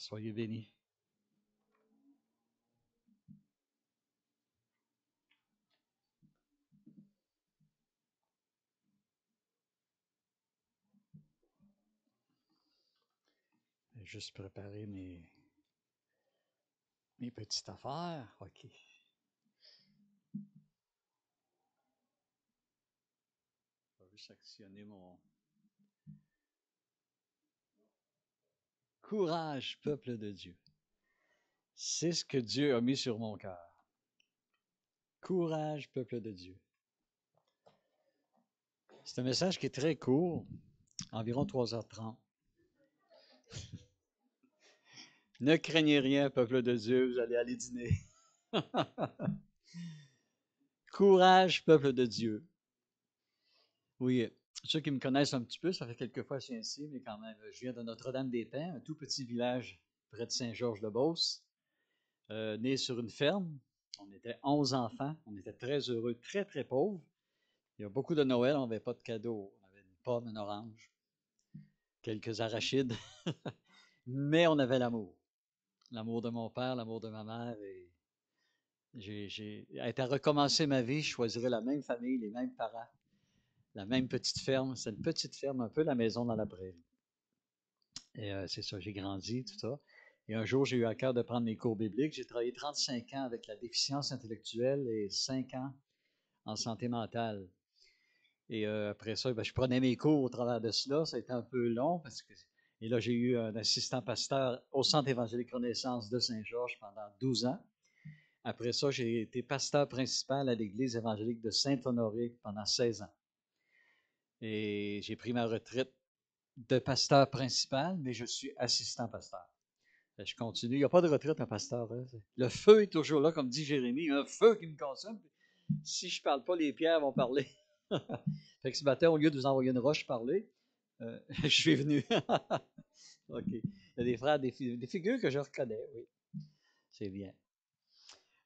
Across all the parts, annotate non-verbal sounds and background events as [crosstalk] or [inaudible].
soyez bénis. Juste préparer mes, mes petites affaires. OK. Je vais juste actionner mon, Courage, peuple de Dieu. C'est ce que Dieu a mis sur mon cœur. Courage, peuple de Dieu. C'est un message qui est très court, environ 3h30. [laughs] ne craignez rien, peuple de Dieu, vous allez aller dîner. [laughs] Courage, peuple de Dieu. Oui, ceux qui me connaissent un petit peu, ça fait quelques fois que je suis ici, mais quand même, je viens de Notre-Dame-des-Pins, un tout petit village près de Saint-Georges-de-Beauce, euh, né sur une ferme. On était 11 enfants, on était très heureux, très, très pauvres. Il y a beaucoup de Noël, on n'avait pas de cadeaux. On avait une pomme, une orange, quelques arachides, [laughs] mais on avait l'amour. L'amour de mon père, l'amour de ma mère. Et j'ai, j'ai, à recommencer ma vie, je choisirais la même famille, les mêmes parents la même petite ferme. C'est une petite ferme, un peu la maison dans la prairie. Et euh, c'est ça, j'ai grandi, tout ça. Et un jour, j'ai eu à cœur de prendre mes cours bibliques. J'ai travaillé 35 ans avec la déficience intellectuelle et 5 ans en santé mentale. Et euh, après ça, ben, je prenais mes cours au travers de cela. Ça a été un peu long parce que. Et là, j'ai eu un assistant pasteur au Centre évangélique Renaissance de Saint-Georges pendant 12 ans. Après ça, j'ai été pasteur principal à l'Église évangélique de Saint-Honoré pendant 16 ans. Et j'ai pris ma retraite de pasteur principal, mais je suis assistant pasteur. Je continue. Il n'y a pas de retraite, un pasteur. Hein. Le feu est toujours là, comme dit Jérémie. Un feu qui me consomme. Si je ne parle pas, les pierres vont parler. [laughs] fait que ce matin, au lieu de vous envoyer une roche parler, euh, [laughs] je suis venu. [laughs] OK. Il y a des frères, des, figures que je reconnais, oui. C'est bien.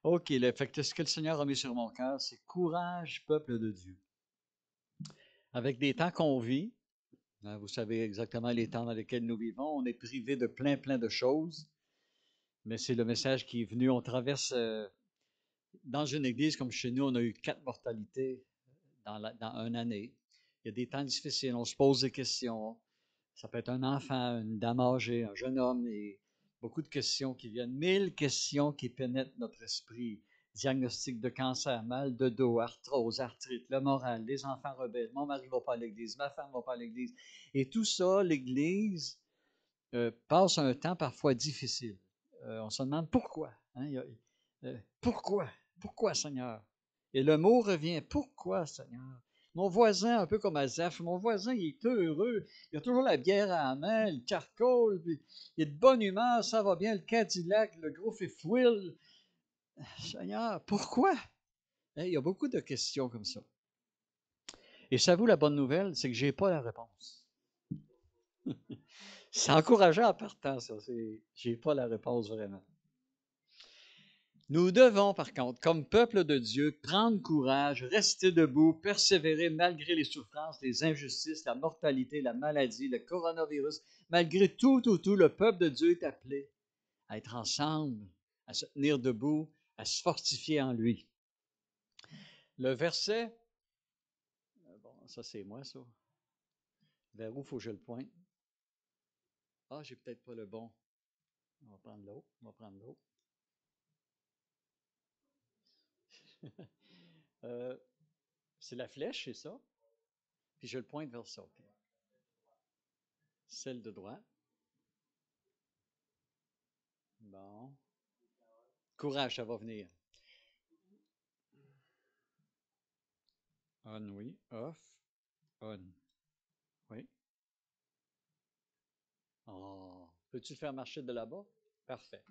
OK. Fait ce que le Seigneur a mis sur mon cœur, c'est courage, peuple de Dieu avec des temps qu'on vit. Hein, vous savez exactement les temps dans lesquels nous vivons. On est privé de plein, plein de choses. Mais c'est le message qui est venu. On traverse euh, dans une église comme chez nous, on a eu quatre mortalités dans, la, dans une année. Il y a des temps difficiles. On se pose des questions. Ça peut être un enfant, une dame âgée, un jeune homme, et beaucoup de questions qui viennent, mille questions qui pénètrent notre esprit diagnostic de cancer, mal de dos, arthrose, arthrite, le moral, les enfants rebelles, mon mari ne va pas à l'église, ma femme ne va pas à l'église. Et tout ça, l'église euh, passe un temps parfois difficile. Euh, on se demande pourquoi. Hein, euh, pourquoi? Pourquoi, Seigneur? Et le mot revient, pourquoi, Seigneur? Mon voisin, un peu comme Azaf, mon voisin, il est heureux. Il a toujours la bière à la main, le charcoal, il est de bonne humeur, ça va bien, le Cadillac, le gros wheel, Seigneur, pourquoi? il y a beaucoup de questions comme ça. Et ça vous, la bonne nouvelle, c'est que je n'ai pas la réponse. [laughs] c'est encourageant en partant, ça. Je n'ai pas la réponse vraiment. Nous devons, par contre, comme peuple de Dieu, prendre courage, rester debout, persévérer malgré les souffrances, les injustices, la mortalité, la maladie, le coronavirus. Malgré tout, tout, tout, le peuple de Dieu est appelé à être ensemble, à se tenir debout, à se fortifier en lui. Le verset, euh, bon, ça c'est moi ça. Vers où faut que je le pointe? Ah, j'ai peut-être pas le bon. On va prendre l'autre. On va prendre l'autre. [laughs] Euh, c'est la flèche, c'est ça? Puis je le pointe vers ça. Celle de droite. Bon. Courage, ça va venir. On, oui. Off. On. Oui. Oh. Peux-tu faire marcher de là-bas? Parfait.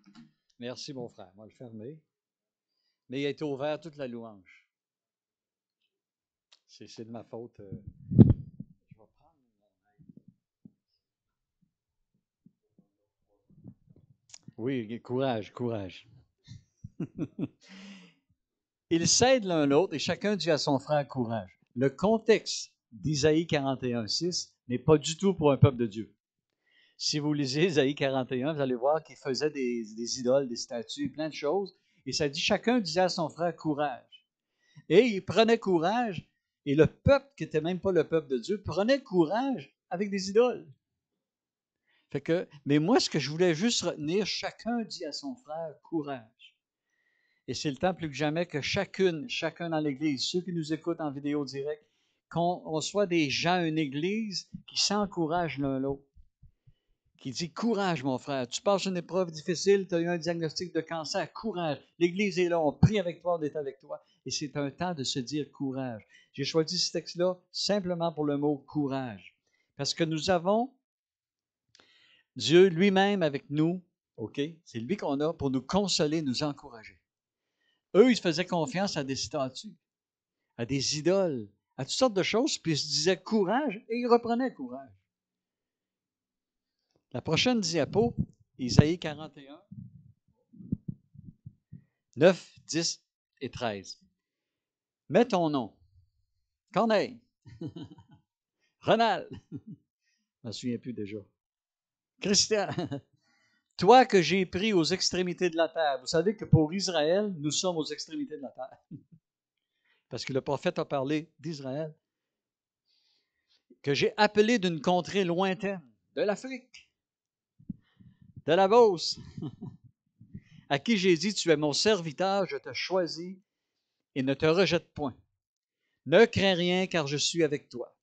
Merci, mon frère. On va le fermer. Mais il a été ouvert toute la louange. C'est de ma faute. Euh. Je vais prendre Oui, courage, courage. [laughs] Ils s'aident l'un l'autre et chacun dit à son frère courage. Le contexte d'Isaïe 41, 6 n'est pas du tout pour un peuple de Dieu. Si vous lisez Isaïe 41, vous allez voir qu'il faisait des, idoles, des statues, plein de choses. Et ça dit, chacun disait à son frère, courage. Et il prenait courage, et le peuple, qui n'était même pas le peuple de Dieu, prenait courage avec des idoles. Fait que, mais moi, ce que je voulais juste retenir, chacun dit à son frère, courage. Et c'est le temps plus que jamais que chacune, chacun dans l'Église, ceux qui nous écoutent en vidéo direct, qu'on soit des gens, une Église qui s'encouragent l'un l'autre qui dit Courage, mon frère, tu passes une épreuve difficile, tu as eu un diagnostic de cancer, courage. L'Église est là, on prie avec toi, on est avec toi. Et c'est un temps de se dire courage. J'ai choisi ce texte-là simplement pour le mot courage. Parce que nous avons Dieu lui-même avec nous, OK? C'est lui qu'on a pour nous consoler, nous encourager. Eux, ils faisaient confiance à des statues, à des idoles, à toutes sortes de choses, puis ils se disaient courage et ils reprenaient courage. La prochaine diapo, Isaïe 41, 9, 10 et 13. Mets ton nom. Corneille. [laughs] Ronald. [laughs] Je ne me souviens plus déjà. Christian. [laughs] Toi que j'ai pris aux extrémités de la terre. Vous savez que pour Israël, nous sommes aux extrémités de la terre. [laughs] Parce que le prophète a parlé d'Israël. Que j'ai appelé d'une contrée lointaine, de l'Afrique de la Beauce, [laughs] à qui j'ai dit, tu es mon serviteur, je te choisis et ne te rejette point. Ne crains rien car je suis avec toi.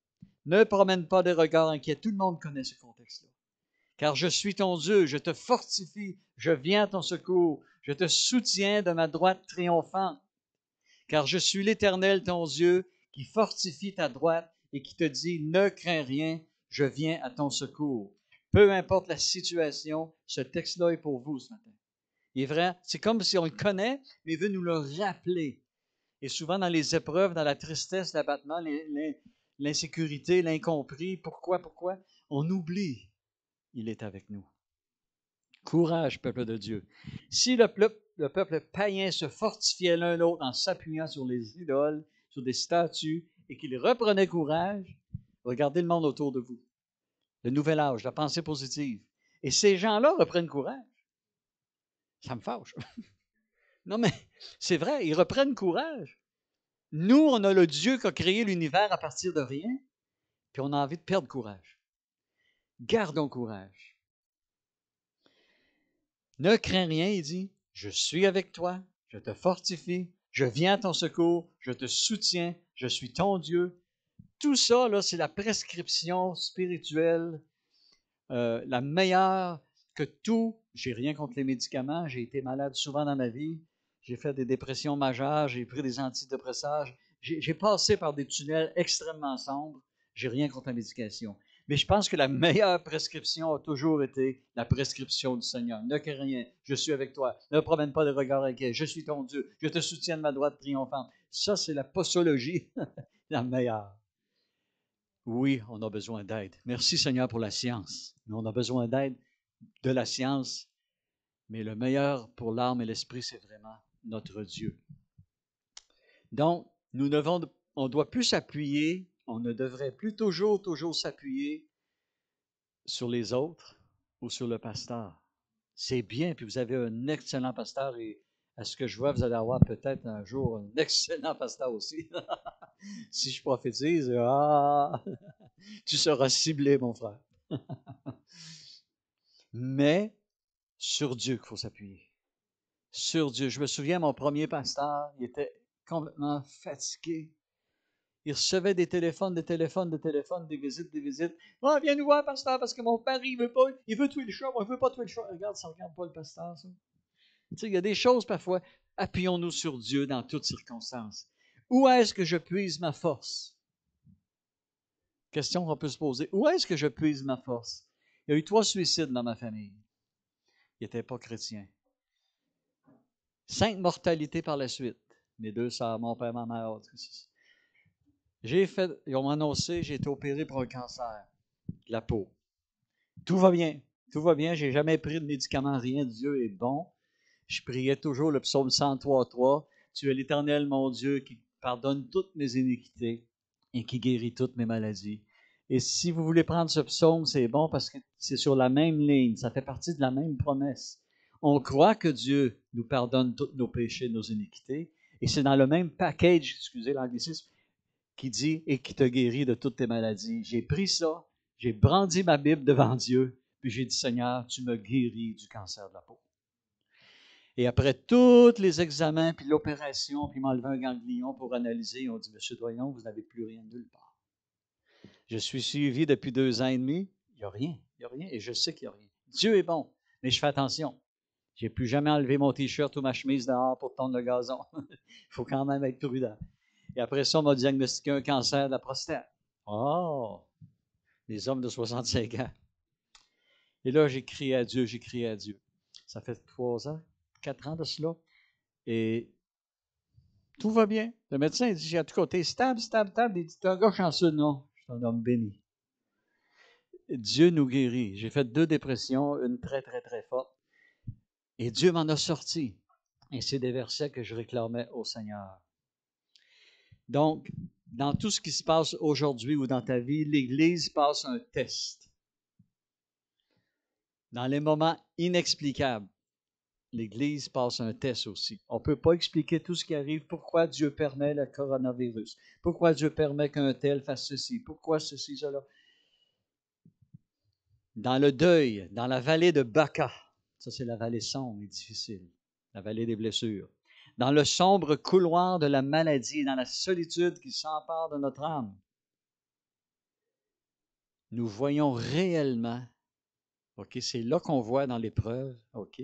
Ne promène pas de regards inquiets. Tout le monde connaît ce contexte-là. Car je suis ton Dieu, je te fortifie, je viens à ton secours, je te soutiens de ma droite triomphante. Car je suis l'Éternel, ton Dieu, qui fortifie ta droite et qui te dit, ne crains rien, je viens à ton secours. Peu importe la situation, ce texte-là est pour vous ce matin. Il est vrai, c'est comme si on le connaît, mais il veut nous le rappeler. Et souvent dans les épreuves, dans la tristesse, l'abattement, l'insécurité, l'incompris, pourquoi, pourquoi, on oublie, il est avec nous. Courage, peuple de Dieu. Si le peuple, le peuple païen se fortifiait l'un l'autre en s'appuyant sur les idoles, sur des statues, et qu'il reprenait courage, regardez le monde autour de vous le nouvel âge, la pensée positive. Et ces gens-là reprennent courage. Ça me fâche. [laughs] non, mais c'est vrai, ils reprennent courage. Nous, on a le Dieu qui a créé l'univers à partir de rien, puis on a envie de perdre courage. Gardons courage. Ne crains rien, il dit, je suis avec toi, je te fortifie, je viens à ton secours, je te soutiens, je suis ton Dieu, tout ça, là, c'est la prescription spirituelle, euh, la meilleure que tout. J'ai rien contre les médicaments, j'ai été malade souvent dans ma vie, j'ai fait des dépressions majeures, j'ai pris des antidépresseurs, j'ai passé par des tunnels extrêmement sombres, j'ai rien contre la médication. Mais je pense que la [laughs] meilleure prescription a toujours été la prescription du Seigneur. Ne crains rien, je suis avec toi. Ne promène pas de regard inquiet, je suis ton Dieu, je te soutiens de ma droite triomphante. Ça, c'est la posologie [laughs] la meilleure. Oui, on a besoin d'aide. Merci Seigneur pour la science. on a besoin d'aide de la science. Mais le meilleur pour l'âme et l'esprit, c'est vraiment notre Dieu. Donc, nous devons, on doit plus s'appuyer, on ne devrait plus toujours, toujours s'appuyer sur les autres ou sur le pasteur. C'est bien, puis vous avez un excellent pasteur et à ce que je vois, vous allez avoir peut-être un jour un [laughs] excellent pasteur aussi. [laughs] si je prophétise, ah, [laughs] tu seras ciblé, mon frère. Mais sur Dieu qu'il faut s'appuyer. Sur Dieu. Je me souviens, mon premier pasteur, il était complètement fatigué. Il recevait des téléphones, des téléphones, des téléphones, des visites, des visites. Oh, viens nous voir, pasteur, parce que mon père, il veut pas, il veut tuer le chat, moi, il veut pas tuer le chat. Regarde, ça regarde pas le pasteur, ça. Tu sais, il y a des choses parfois, appuyons-nous sur Dieu dans toutes circonstances. Où est-ce que je puise ma force? Question qu'on peut se poser. Où est-ce que je puise ma force? Il y a eu trois suicides dans ma famille. Ils n'étaient pas chrétiens. Cinq mortalités par la suite. Mes deux sœurs, mon père, ma mère. J'ai fait, ils ont annoncé, j'ai été opéré pour un cancer de la peau. Tout va bien. Tout va bien. J'ai jamais pris de médicaments, rien. Dieu est bon. Je priais toujours le psaume 103.3. Tu es l'Éternel, mon Dieu, qui pardonne toutes mes iniquités et qui guérit toutes mes maladies. Et si vous voulez prendre ce psaume, c'est bon parce que c'est sur la même ligne, ça fait partie de la même promesse. On croit que Dieu nous pardonne tous nos péchés, nos iniquités, et c'est dans le même package, excusez l'anglicisme, qui dit et qui te guérit de toutes tes maladies. J'ai pris ça, j'ai brandi ma Bible devant Dieu, puis j'ai dit Seigneur, tu me guéris du cancer de la peau. Et après tous les examens, puis l'opération, puis m'enlever un ganglion pour analyser, on dit Monsieur Doyon, vous n'avez plus rien nulle part. Je suis suivi depuis deux ans et demi. Il n'y a rien. Il n'y a rien. Et je sais qu'il n'y a rien. Dieu est bon. Mais je fais attention. Je n'ai plus jamais enlevé mon t-shirt ou ma chemise dehors pour tondre le gazon. [laughs] Il faut quand même être prudent. Et après ça, on m'a diagnostiqué un cancer de la prostate. Oh! Les hommes de 65 ans. Et là, j'ai crié à Dieu, j'ai crié à Dieu. Ça fait trois ans, quatre ans de cela. Et tout va bien. Le médecin dit, à tout côté, stable, stable, stable. Il dit, t'es un gars chanceux, non un homme béni. Dieu nous guérit. J'ai fait deux dépressions, une très, très, très forte. Et Dieu m'en a sorti. Et c'est des versets que je réclamais au Seigneur. Donc, dans tout ce qui se passe aujourd'hui ou dans ta vie, l'Église passe un test. Dans les moments inexplicables, l'Église passe un test aussi. On ne peut pas expliquer tout ce qui arrive, pourquoi Dieu permet le coronavirus, pourquoi Dieu permet qu'un tel fasse ceci, pourquoi ceci, cela? Dans le deuil, dans la vallée de Baca, ça c'est la vallée sombre et difficile, la vallée des blessures, dans le sombre couloir de la maladie, dans la solitude qui s'empare de notre âme, nous voyons réellement, OK, c'est là qu'on voit dans l'épreuve, OK,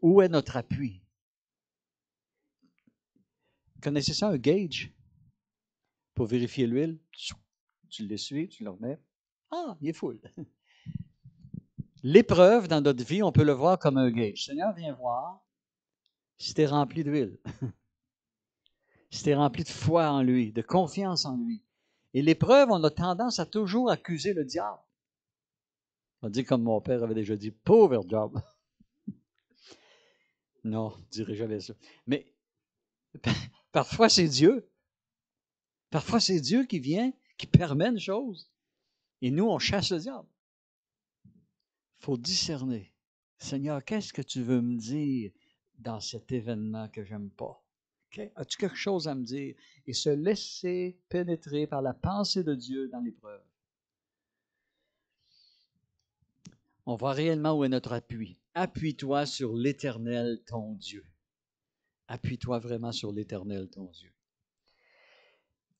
où est notre appui? Connaissez ça, un gauge? Pour vérifier l'huile, tu l'essuies, tu le remets. Ah, il est full. [laughs] L'épreuve dans notre vie, on peut le voir comme un gauge. Seigneur, viens voir es rempli d'huile, si tu es rempli de foi en lui, de confiance en lui. Et l'épreuve, on a tendance à toujours accuser le diable. On dit comme mon père avait déjà dit, pauvre diable. [laughs] Non, je dirais jamais ça. Mais [laughs] parfois c'est Dieu. Parfois c'est Dieu qui vient, qui permet une chose. Et nous, on chasse le diable. Il faut discerner. Seigneur, qu'est-ce que tu veux me dire? Dans cet événement que j'aime pas? As-tu quelque chose à me dire? Et se laisser pénétrer par la pensée de Dieu dans l'épreuve. On voit réellement où est notre appui appuie-toi sur l'Éternel, ton Dieu. Appuie-toi vraiment sur l'Éternel, ton Dieu.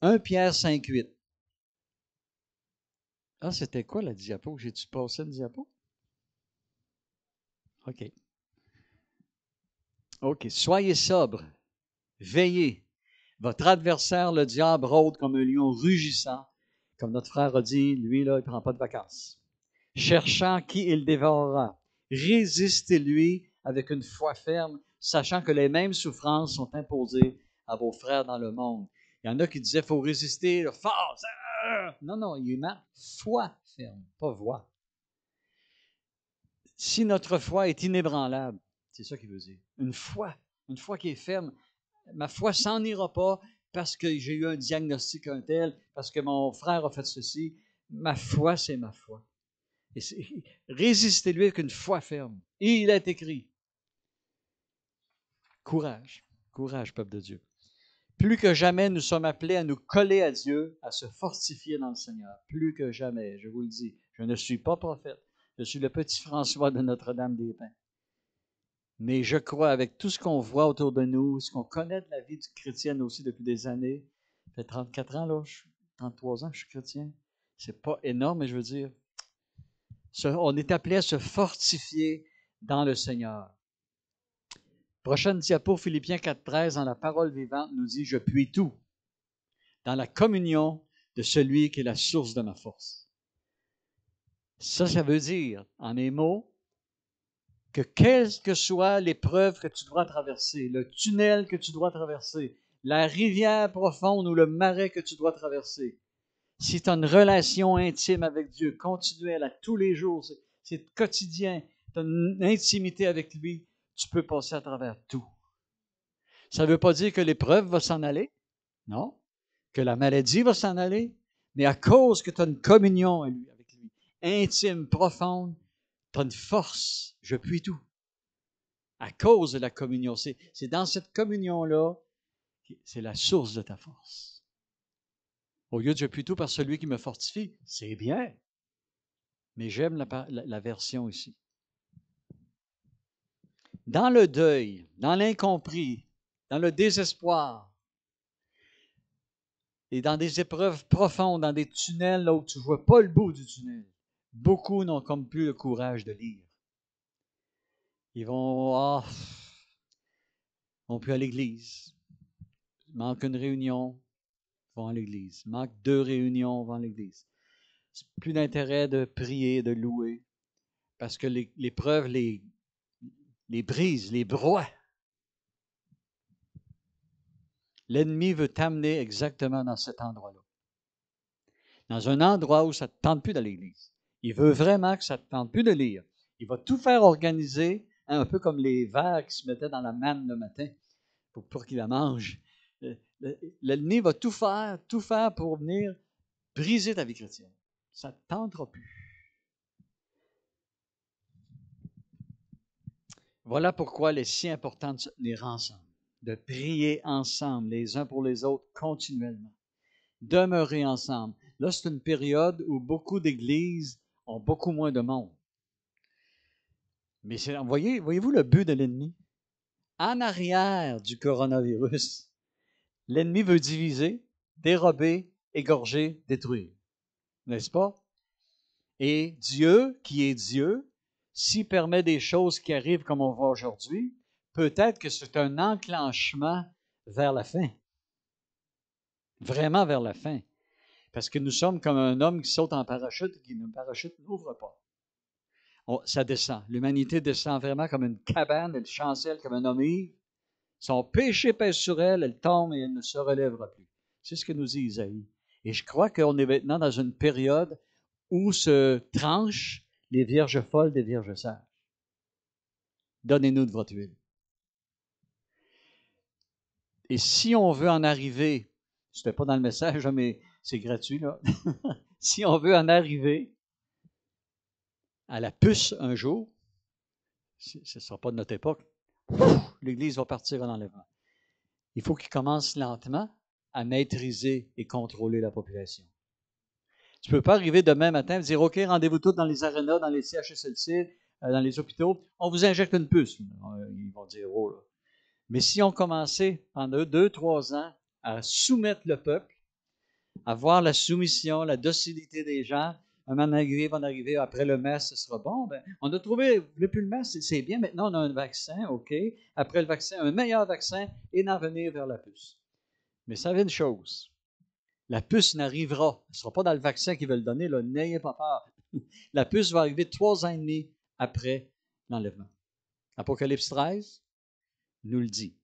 1 Pierre 5, 8. Ah, c'était quoi la diapo? J'ai-tu passé une diapo? OK. OK. Soyez sobre, veillez. Votre adversaire, le diable, rôde comme un lion rugissant. Comme notre frère a dit, lui, là, il ne prend pas de vacances. Cherchant qui il dévorera. Résistez-lui avec une foi ferme, sachant que les mêmes souffrances sont imposées à vos frères dans le monde. Il y en a qui disaient, faut résister fort. Non, non, il y a foi ferme, pas voix. Si notre foi est inébranlable, c'est ça qu'il veut dire. Une foi, une foi qui est ferme. Ma foi s'en ira pas parce que j'ai eu un diagnostic un tel, parce que mon frère a fait ceci. Ma foi, c'est ma foi. Résistez-lui avec une foi ferme. Il est écrit. Courage, courage, peuple de Dieu. Plus que jamais, nous sommes appelés à nous coller à Dieu, à se fortifier dans le Seigneur. Plus que jamais, je vous le dis. Je ne suis pas prophète. Je suis le petit François de Notre-Dame-des-Pins. Mais je crois, avec tout ce qu'on voit autour de nous, ce qu'on connaît de la vie chrétienne aussi depuis des années, ça fait 34 ans, là, 33 ans je suis chrétien. C'est pas énorme, mais je veux dire, on est appelé à se fortifier dans le Seigneur. Prochaine diapo, Philippiens 4.13, dans la parole vivante, nous dit, je puis tout dans la communion de celui qui est la source de ma force. Ça, ça veut dire, en mes mots, que quelle que soit l'épreuve que tu dois traverser, le tunnel que tu dois traverser, la rivière profonde ou le marais que tu dois traverser, si tu as une relation intime avec Dieu, continuelle à tous les jours, c'est quotidien, tu as une intimité avec lui, tu peux passer à travers tout. Ça ne veut pas dire que l'épreuve va s'en aller, non. Que la maladie va s'en aller, Mais à cause que tu as une communion avec lui, intime, profonde, une force. Je puis tout. À cause de la communion. C'est dans cette communion-là, c'est la source de ta force. Au lieu de je puis tout par celui qui me fortifie, c'est bien. Mais j'aime la, la version ici. Dans le deuil, dans l'incompris, dans le désespoir, et dans des épreuves profondes, dans des tunnels là où tu ne vois pas le bout du tunnel, beaucoup n'ont comme plus le courage de lire. Ils vont, ah, on peut à l'église. Manque une réunion, vont à l'église. Manque deux réunions, vont à l'église. Plus d'intérêt de prier, de louer, parce que l'épreuve les, brise, les broie. L'ennemi veut t'amener exactement dans cet endroit-là. Dans un endroit où ça ne te tente plus d'aller l'église. Il veut vraiment que ça ne te tente plus de lire. Il va tout faire organiser, hein, un peu comme les vers qui se mettaient dans la manne le matin pour, pour qu'il la mange. Euh, l'ennemi va tout faire, tout faire pour venir briser ta vie chrétienne. Ça ne te tentera plus. Voilà pourquoi il est si important de se tenir ensemble de prier ensemble, les uns pour les autres, continuellement. Demeurer ensemble. Là, c'est une période où beaucoup d'églises ont beaucoup moins de monde. Mais voyez, voyez-vous le but de l'ennemi? En arrière du coronavirus, [laughs] l'ennemi veut diviser, dérober, égorger, détruire. N'est-ce pas? Et Dieu, qui est Dieu, s'il permet des choses qui arrivent comme on voit aujourd'hui, peut-être que c'est un enclenchement vers la fin. Vraiment vers la fin. Parce que nous sommes comme un homme qui saute en parachute et qui ne parachute n'ouvre pas. ça descend. L'humanité descend vraiment comme une cabane, elle chancelle comme un homme ivre. Son péché pèse sur elle, elle tombe et elle ne se relèvera plus. C'est ce que nous dit Isaïe. Et je crois qu'on est maintenant dans une période où se tranchent les vierges folles des vierges sages. Donnez-nous de votre huile. Et si on veut en arriver, ce n'était pas dans le message, mais c'est gratuit, là. [laughs] si on veut en arriver à la puce un jour, ce ne sera pas de notre époque, l'Église va partir en enlèvement. Il faut qu'il commence lentement à maîtriser et contrôler la population. Tu ne peux pas arriver demain matin et dire OK, rendez-vous tous dans les arénas, dans les CHSLC, euh, dans les hôpitaux, on vous injecte une puce. Ils vont dire Oh, là, mais si on commençait pendant deux, trois ans à soumettre le peuple, à voir la soumission, la docilité des gens, un moment donné, va arriver après le mess, ce sera bon. Ben, on a trouvé, le plus le mess, c'est bien. Maintenant, on a un vaccin, OK. Après le vaccin, un meilleur vaccin et d'en venir vers la puce. Mais savez une chose. La puce n'arrivera. Ce ne sera pas dans le vaccin qu'ils veulent donner, n'ayez pas peur. [laughs] La puce va arriver trois ans et demi après l'enlèvement. Apocalypse 13, nous le dit.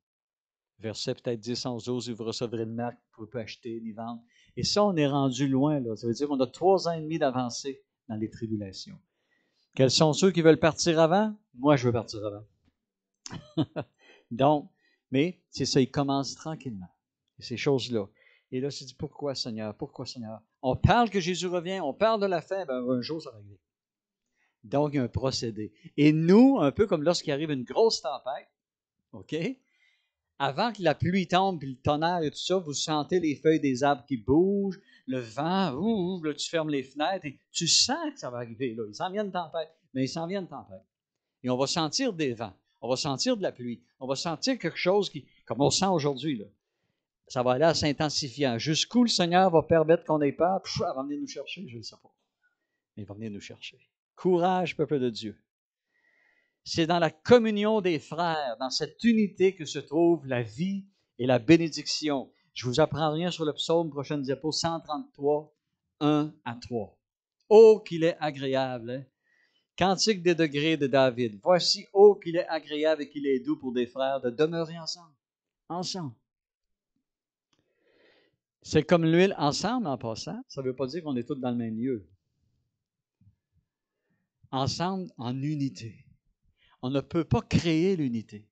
Verset peut-être 10, 11, 12, vous recevrez une marque, vous pouvez acheter ni vendre. Et ça, on est rendu loin. Là. Ça veut dire qu'on a trois ans et demi d'avancée dans les tribulations. Quels sont ceux qui veulent partir avant? Moi, je veux partir avant. [laughs] Donc, mais c'est ça, il commence tranquillement. ces choses-là. Et là, c'est dit, pourquoi Seigneur? Pourquoi Seigneur? On parle que Jésus revient, on parle de la fin, ben, un jour ça va arriver. Donc, il y a un procédé. Et nous, un peu comme lorsqu'il arrive une grosse tempête, OK? Avant que la pluie tombe, puis le tonnerre et tout ça, vous sentez les feuilles des arbres qui bougent, le vent, ouh, là, tu fermes les fenêtres et tu sens que ça va arriver. Là. Il s'en vient une tempête, mais il s'en vient une tempête. Et on va sentir des vents, on va sentir de la pluie, on va sentir quelque chose qui, comme on sent aujourd'hui, ça va aller à s'intensifiant. Jusqu'où le Seigneur va permettre qu'on ait peur, pff, elle va venir nous chercher, je ne sais pas. Mais il va venir nous chercher. Courage, peuple de Dieu. C'est dans la communion des frères, dans cette unité que se trouve la vie et la bénédiction. Je vous apprends rien sur le psaume, prochaine diapo, 133, 1 à 3. Oh, qu'il est agréable! Hein? Cantique des degrés de David. Voici, oh, qu'il est agréable et qu'il est doux pour des frères de demeurer ensemble. Ensemble. C'est comme l'huile ensemble en passant. Ça ne veut pas dire qu'on est tous dans le même lieu. Ensemble en unité. On ne peut pas créer l'unité.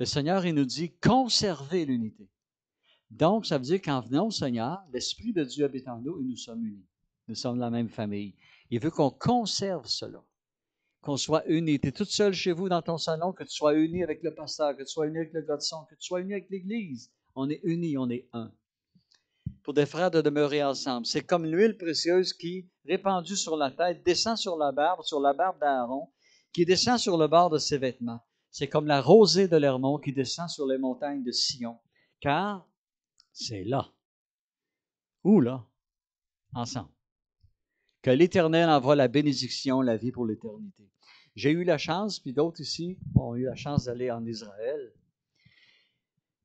Le Seigneur, il nous dit conserver l'unité. Donc, ça veut dire qu'en venant au Seigneur, l'Esprit de Dieu habite en nous et nous sommes unis. Nous sommes la même famille. Il veut qu'on conserve cela, qu'on soit unis. Tu es toute seule chez vous dans ton salon, que tu sois uni avec le pasteur, que tu sois uni avec le gars de que tu sois uni avec l'Église. On est unis, on est un. Pour des frères de demeurer ensemble. C'est comme l'huile précieuse qui, répandue sur la tête, descend sur la barbe, sur la barbe d'Aaron, qui descend sur le bord de ses vêtements. C'est comme la rosée de l'Hermon qui descend sur les montagnes de Sion. Car c'est là. Où là? Ensemble. Que l'Éternel envoie la bénédiction, la vie pour l'éternité. J'ai eu la chance, puis d'autres ici ont eu la chance d'aller en Israël.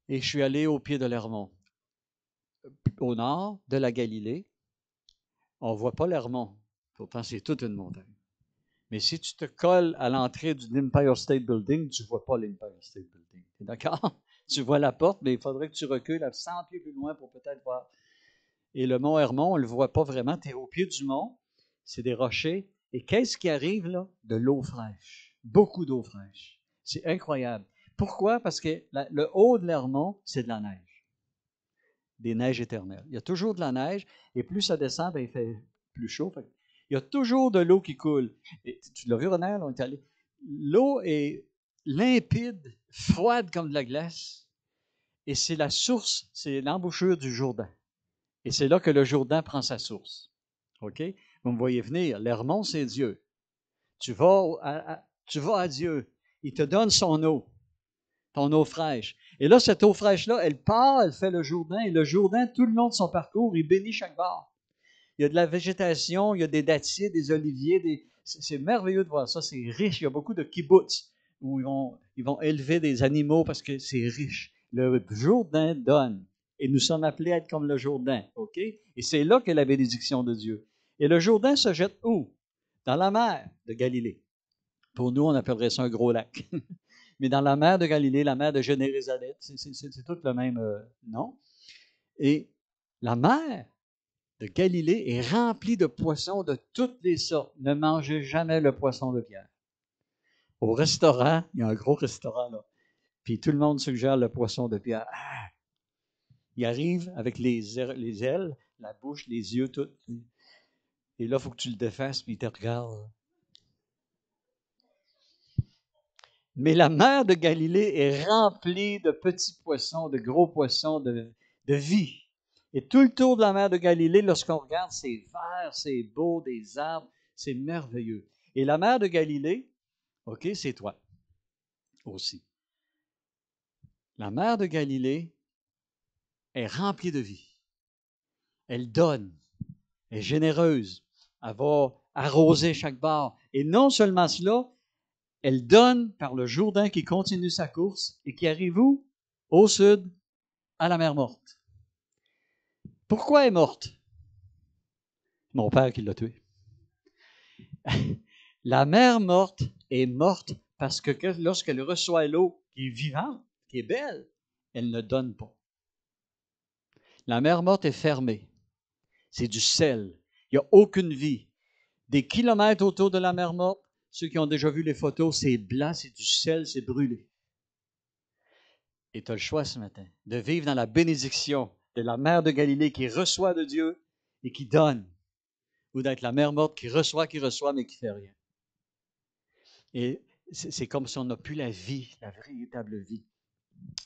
Et je suis allé au pied de l'Hermon, au nord de la Galilée. On ne voit pas l'Hermon, pourtant c'est toute une montagne. Mais si tu te colles à l'entrée du Empire State Building, tu ne vois pas l'Empire State Building. D'accord? [laughs] Tu vois la porte, mais il faudrait que tu recules à 100 pieds plus loin pour peut-être voir. Et le mont Hermon, on ne le voit pas vraiment. Tu es au pied du mont, c'est des rochers. Et qu'est-ce qui arrive là? De l'eau fraîche. Beaucoup d'eau fraîche. C'est incroyable. Pourquoi? Parce que le haut de l'Hermon, c'est de la neige. Des neiges éternelles. Il y a toujours de la neige, et plus ça descend, ben, il fait plus chaud. Il y a toujours de l'eau qui coule. Tu l'as vu, René, on est allé. L'eau est limpide, froide comme de la glace, et c'est la source, c'est l'embouchure du Jourdain. Et c'est là que le Jourdain prend sa source. OK? Vous me voyez venir. L'Hermon, c'est Dieu. Tu vas, à, tu vas à Dieu. Il te donne son eau, ton eau fraîche. Et là, cette eau fraîche-là, elle part, elle fait le Jourdain, et le Jourdain, tout le long de son parcours, il bénit chaque bord. Il y a de la végétation, il y a des dattiers, des oliviers, c'est merveilleux de voir ça, c'est riche. Il y a beaucoup de kibbutz où ils vont, élever des animaux parce que c'est riche. Le Jourdain donne. Et nous sommes appelés à être comme le Jourdain, OK? Et c'est là qu'est la bénédiction de Dieu. Et le Jourdain se jette où? Dans la mer de Galilée. Pour nous, on appellerait ça un gros lac. [laughs] Mais dans la mer de Galilée, la mer de Génézareth, c'est tout le même euh, nom. Et la mer de Galilée est remplie de poissons de toutes les sortes. Ne mangez jamais le poisson de pierre. Au restaurant, il y a un gros restaurant là. Puis tout le monde suggère le poisson de pierre. Ah! Il arrive avec les, les ailes, la bouche, les yeux, tout. Et là, il faut que tu le défasses, puis il te regarde. Mais la mer de Galilée est remplie de petits poissons, de gros poissons, de vie. Et tout le tour de la mer de Galilée, lorsqu'on regarde, c'est vert, c'est beau, des arbres, c'est merveilleux. Et la mer de Galilée, OK, c'est toi aussi. La mer de Galilée est remplie de vie. Elle donne, est généreuse, elle va arroser chaque bar. Et non seulement cela, elle donne par le Jourdain qui continue sa course et qui arrive où? Au sud, à la mer morte. Pourquoi est morte? Mon père qui l'a tuée. [laughs] la mer morte est morte parce que lorsqu'elle reçoit l'eau qui est vivante, qui est belle, elle ne donne pas. La mer morte est fermée. C'est du sel. Il n'y a aucune vie. Des kilomètres autour de la mer morte, ceux qui ont déjà vu les photos, c'est blanc, c'est du sel, c'est brûlé. Et tu as le choix ce matin de vivre dans la bénédiction de la mer de Galilée qui reçoit de Dieu et qui donne, ou d'être la mer morte qui reçoit, qui reçoit, mais qui fait rien. Et c'est comme si on n'a plus la vie, la véritable vie.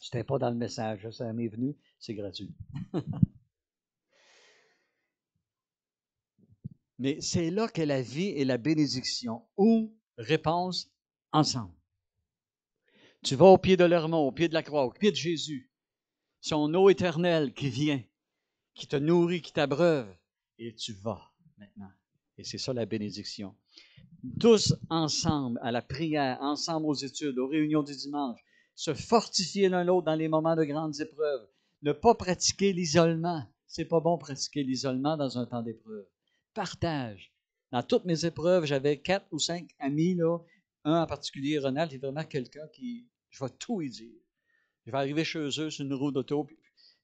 Je n'étais pas dans le message, ça m'est venu, c'est gratuit. [laughs] Mais c'est là que la vie et la bénédiction, ou réponse ensemble. Tu vas au pied de l'Hermon, au pied de la croix, au pied de Jésus, son eau éternelle qui vient, qui te nourrit, qui t'abreuve, et tu vas maintenant. Et c'est ça la bénédiction. Tous ensemble à la prière, ensemble aux études, aux réunions du dimanche, se fortifier l'un l'autre dans les moments de grandes épreuves, ne pas pratiquer l'isolement. C'est pas bon pratiquer l'isolement dans un temps d'épreuve. Partage. Dans toutes mes épreuves, j'avais quatre ou cinq amis, là. Un en particulier, Ronald, est vraiment quelqu'un qui, je vais tout lui dire. Je vais arriver chez eux sur une roue d'auto,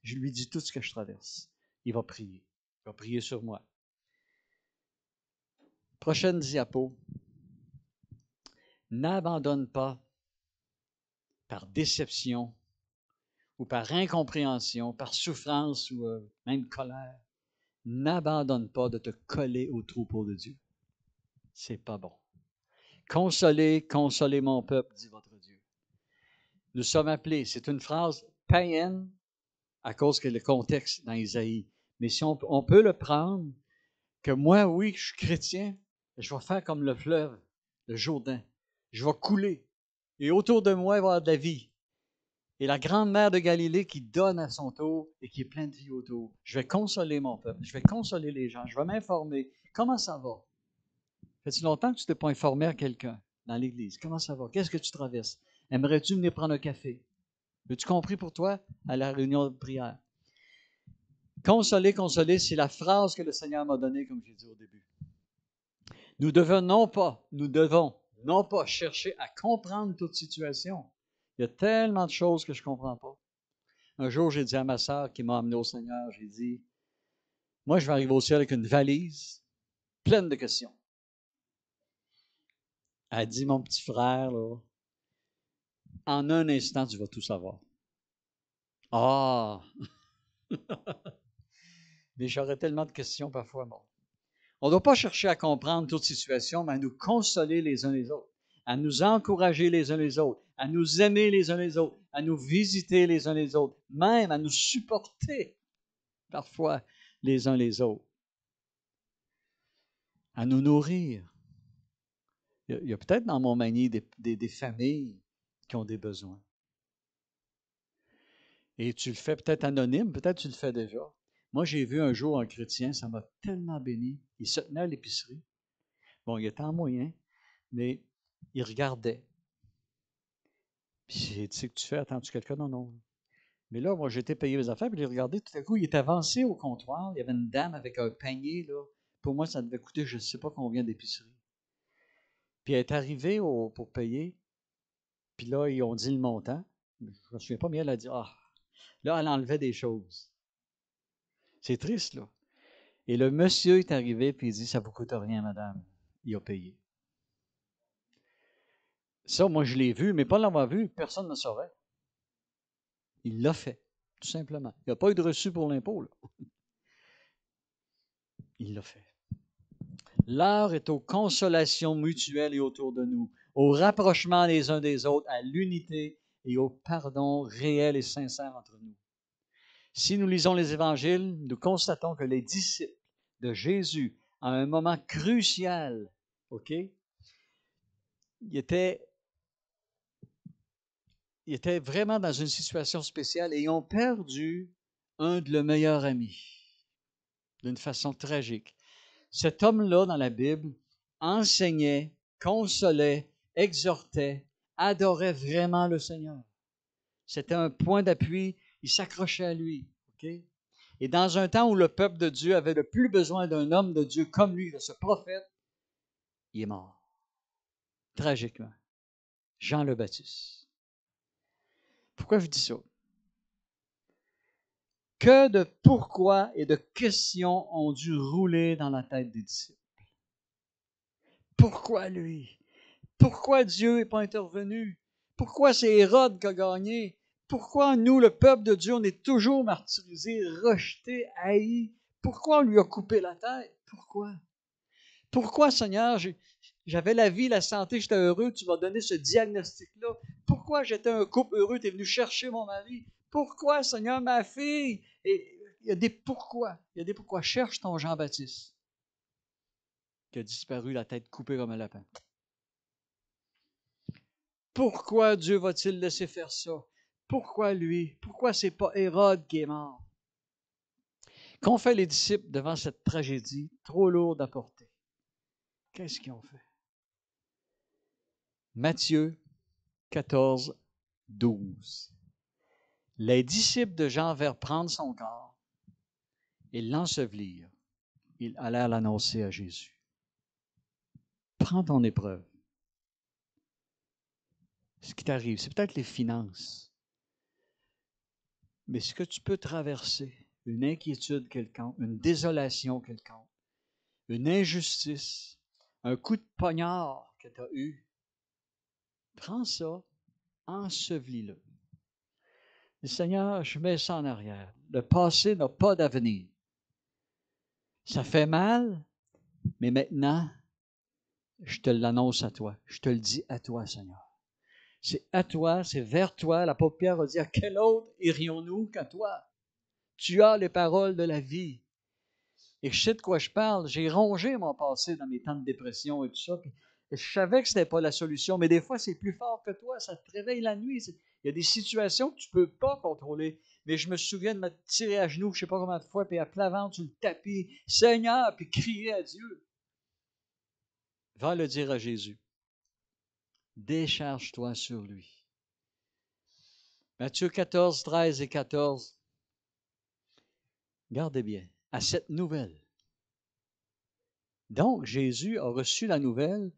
je lui dis tout ce que je traverse. Il va prier. Il va prier sur moi. Prochaine diapo. N'abandonne pas par déception ou par incompréhension, par souffrance ou euh, même colère, n'abandonne pas de te coller au troupeau de Dieu. C'est pas bon. Consolez, consolez mon peuple, dit votre. Nous sommes appelés, c'est une phrase païenne à cause que le contexte dans Isaïe. Mais si on, peut le prendre, que moi, oui, je suis chrétien, je vais faire comme le fleuve, le Jourdain. Je vais couler. Et autour de moi, il va y avoir de la vie. Et la grande mère de Galilée qui donne à son tour et qui est pleine de vie autour. Je vais consoler mon peuple. Je vais consoler les gens. Je vais m'informer. Comment ça va? Fait-il longtemps que tu t'es pas informé à quelqu'un dans l'Église? Comment ça va? Qu'est-ce que tu traverses? Aimerais-tu venir prendre un café? As-tu compris pour toi à la réunion de prière? Consoler, consoler, c'est la phrase que le Seigneur m'a donnée, comme j'ai dit au début. Nous devons non pas, nous devons non pas chercher à comprendre toute situation. Il y a tellement de choses que je ne comprends pas. Un jour, j'ai dit à ma sœur qui m'a amené au Seigneur, j'ai dit, moi, je vais arriver au ciel avec une valise pleine de questions. Elle dit, mon petit frère, là, en un instant, tu vas tout savoir. Ah! [laughs] Mais j'aurais tellement de questions parfois, bon. On ne doit pas chercher à comprendre toute situation, mais à nous consoler les uns les autres, à nous encourager les uns les autres, à nous aimer les uns les autres, à nous visiter les uns les autres, même à nous supporter parfois les uns les autres, à nous nourrir. Il y a, peut-être dans mon des, des familles qui ont des besoins. Et tu le fais peut-être anonyme, peut-être tu le fais déjà. Moi, j'ai vu un jour un chrétien, ça m'a tellement béni. Il se tenait à l'épicerie. Bon, il était en moyen, mais il regardait. Puis j'ai dit, que tu fais? Attends-tu quelqu'un? Non, non. Mais là, moi, j'étais payé mes affaires, puis il regardait, tout à coup, il est avancé au comptoir. Il y avait une dame avec un panier, là. Pour moi, ça devait coûter je ne sais pas combien d'épicerie. Puis elle est arrivée pour payer. Puis là, ils ont dit le montant. Je ne me souviens pas, mais elle a dit, ah. Là, elle enlevait des choses. C'est triste, là. Et le monsieur est arrivé puis il dit Ça ne vous coûte rien, madame. Il a payé. Ça, moi, je l'ai vu, mais pas l'avoir vu, personne ne saurait. Il l'a fait, tout simplement. Il n'y a pas eu de reçu pour l'impôt. Il l'a fait. L'heure est aux consolations mutuelles et autour de nous, au rapprochement les uns des autres, à l'unité et au pardon réel et sincère entre nous. Si nous lisons les évangiles, nous constatons que les disciples de Jésus, à un moment crucial, OK, ils étaient vraiment dans une situation spéciale et ils ont perdu un de leurs meilleurs amis d'une façon tragique. Cet homme-là, dans la Bible, enseignait, consolait, exhortait, adorait vraiment le Seigneur. C'était un point d'appui il s'accrochait à lui. Et dans un temps où le peuple de Dieu avait le plus besoin d'un homme de Dieu comme lui, de ce prophète, il est mort. Tragiquement. Jean le Baptiste. Pourquoi je dis ça? Que de pourquoi et de questions ont dû rouler dans la tête des disciples. Pourquoi lui? Pourquoi Dieu n'est pas intervenu? Pourquoi c'est Hérode qui a gagné? Pourquoi nous, le peuple de Dieu, on est toujours martyrisé, rejeté, haï? Pourquoi on lui a coupé la tête? Pourquoi? Pourquoi, Seigneur, j'avais la vie, la santé, j'étais heureux, tu m'as donné ce diagnostic-là? Pourquoi j'étais un couple heureux, tu es venu chercher mon mari? Pourquoi, Seigneur, ma fille? Il y a des pourquoi. Il y a des pourquoi. Cherche ton Jean-Baptiste qui a disparu, la tête coupée comme un lapin. Pourquoi Dieu va-t-il laisser faire ça? Pourquoi lui? Pourquoi c'est pas Hérode qui est mort? Qu'ont fait les disciples devant cette tragédie trop lourde à porter? Qu'est-ce qu'ils ont fait? Matthieu 14, 12. Les disciples de Jean vinrent prendre son corps et l'ensevelir. Ils allèrent l'annoncer à Jésus. Prends ton épreuve. Ce qui t'arrive, c'est peut-être les finances mais ce que tu peux traverser, une inquiétude quelconque, une désolation quelconque, une injustice, un coup de poignard que tu as eu, prends ça, ensevelis-le. Seigneur, je mets ça en arrière. Le passé n'a pas d'avenir. Ça fait mal, mais maintenant, je te l'annonce à toi. Je te le dis à toi, Seigneur. C'est à toi, c'est vers toi. La Pierre a dit, à quel autre irions-nous qu'à toi? Tu as les paroles de la vie. Et je sais de quoi je parle. J'ai rongé mon passé dans mes temps de dépression et tout ça. je savais que ce n'était pas la solution, mais des fois, c'est plus fort que toi. Ça te réveille la nuit. Il y a des situations que tu ne peux pas contrôler. Mais je me souviens de me tirer à genoux, je ne sais pas combien de fois, puis à plat ventre sur le tapis, Seigneur, puis crier à Dieu. Va le dire à Jésus. Décharge-toi sur lui. Matthieu 14, 13 et 14. Gardez bien, à cette nouvelle. Donc, Jésus a reçu la nouvelle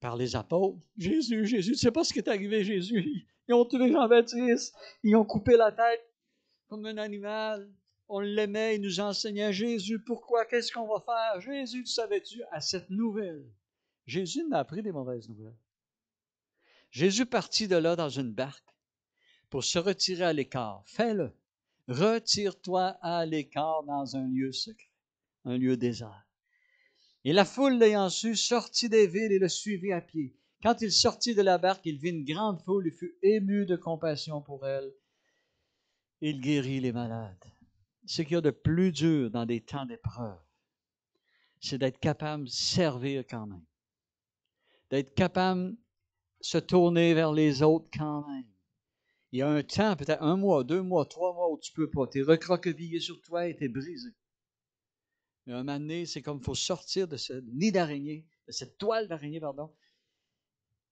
par les apôtres. Jésus, Jésus, tu sais pas ce qui est arrivé, Jésus? Ils ont tué Jean-Baptiste, ils ont coupé la tête comme un animal. On l'aimait, il nous enseignait Jésus, pourquoi, qu'est-ce qu'on va faire? Jésus, tu savais-tu, à cette nouvelle. Jésus n'a appris des mauvaises nouvelles. Jésus partit de là dans une barque pour se retirer à l'écart. Fais-le. Retire-toi à l'écart dans un lieu secret, un lieu désert. Et la foule l'ayant su sortit des villes et le suivit à pied. Quand il sortit de la barque, il vit une grande foule et fut ému de compassion pour elle. Il guérit les malades. Ce qu'il y a de plus dur dans des temps d'épreuve, c'est d'être capable de servir quand même. D'être capable se tourner vers les autres quand même. Il y a un temps, peut-être un mois, deux mois, trois mois où tu peux pas. Tu es recroquevillé sur toi et tu es brisé. Mais un moment donné, c'est comme il faut sortir de ce nid d'araignée, de cette toile d'araignée, pardon,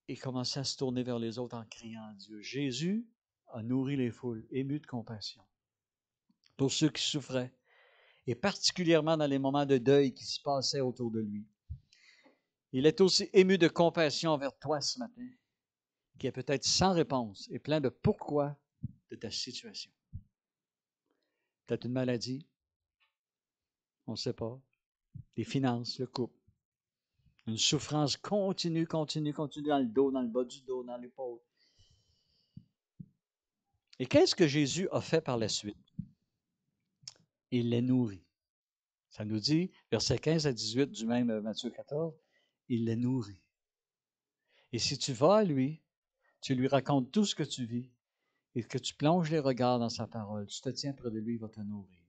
et commencer à se tourner vers les autres en criant à Dieu. Jésus a nourri les foules, ému de compassion pour ceux qui souffraient, et particulièrement dans les moments de deuil qui se passaient autour de lui. Il est aussi ému de compassion envers toi ce matin, qui est peut-être sans réponse et plein de pourquoi de ta situation. Peut-être une maladie, on ne sait pas, des finances, le couple, une souffrance continue, continue, continue dans le dos, dans le bas du dos, dans l'épaule. Et qu'est-ce que Jésus a fait par la suite? Il les nourrit. Ça nous dit, versets 15 à 18 du même euh, Matthieu 14, il les nourrit. Et si tu vas à lui, tu lui racontes tout ce que tu vis et que tu plonges les regards dans sa parole, tu te tiens près de lui, il va te nourrir.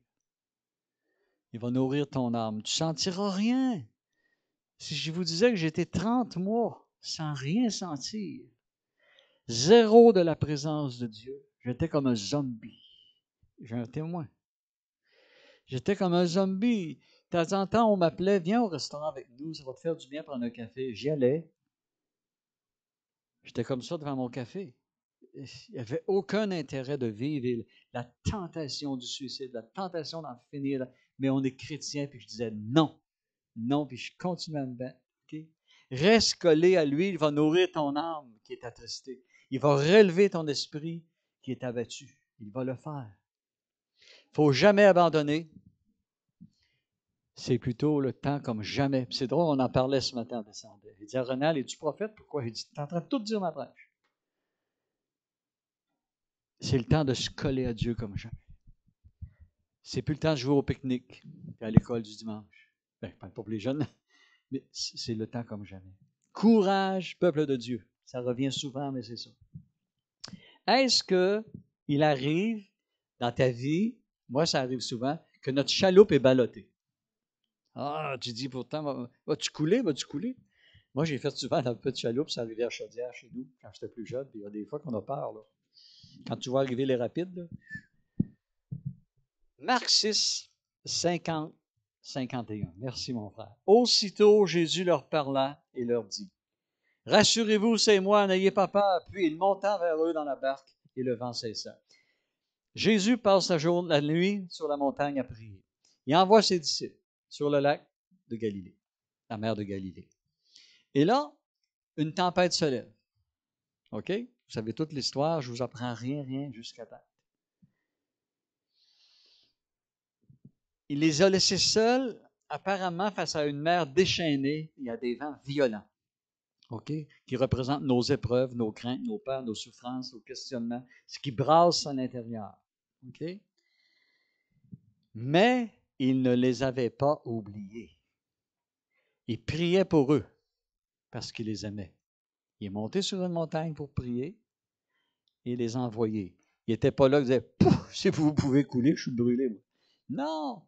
Il va nourrir ton âme. Tu sentiras rien. Si je vous disais que j'étais 30 mois sans rien sentir, zéro de la présence de Dieu, j'étais comme un zombie. J'ai un témoin. J'étais comme un zombie. De temps en temps, on m'appelait, viens au restaurant avec nous, ça va te faire du bien prendre un café. J'y allais. J'étais comme ça devant mon café. Il n'y avait aucun intérêt de vivre la tentation du suicide, la tentation d'en finir. Mais on est chrétien, puis je disais non, non, puis je continuais à me battre. Reste collé à lui, il va nourrir ton âme qui est attristée. Il va relever ton esprit qui est abattu. Il va le faire. Il ne faut jamais abandonner c'est plutôt le temps comme jamais. C'est drôle, on en parlait ce matin en descendant. Il dit à Renal, es-tu prophète? Pourquoi? Il dit, es en train de tout dire ma prêche. C'est le temps de se coller à Dieu comme jamais. C'est plus le temps de jouer au pique-nique à l'école du dimanche. Ben, pas pour les jeunes, [laughs] mais c'est le temps comme jamais. Courage, peuple de Dieu. Ça revient souvent, mais c'est ça. Est-ce qu'il arrive dans ta vie, moi ça arrive souvent, que notre chaloupe est ballottée? Ah, tu dis pourtant, vas-tu couler, vas-tu couler? Moi, j'ai fait souvent la petite chaloupe sur la rivière Chaudière chez nous, quand j'étais plus jeune, il y a des fois qu'on a peur, là. Quand tu vois arriver les rapides, là. Marc 6, 50, 51. Merci, mon frère. Aussitôt, Jésus leur parla et leur dit Rassurez-vous, c'est moi, n'ayez pas peur. Puis il monta vers eux dans la barque et le vent cessa. Jésus passe la, journée, la nuit sur la montagne à prier. Il envoie ses disciples sur le lac de Galilée, la mer de Galilée. Et là, une tempête se lève. OK? Vous savez toute l'histoire, je ne vous apprends rien, rien jusqu'à date. Il les a laissés seuls, apparemment face à une mer déchaînée. Y a des vents violents. OK? Qui représente nos épreuves, nos craintes, nos peurs, nos souffrances, nos questionnements, ce qui brasse à l'intérieur. OK? Mais il ne les avait pas oubliés. Il priait pour eux parce qu'il les aimait. Il est monté sur une montagne pour prier et les envoyer. Il n'était pas là, il disait si vous pouvez couler, je suis brûlé. Non!